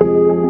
you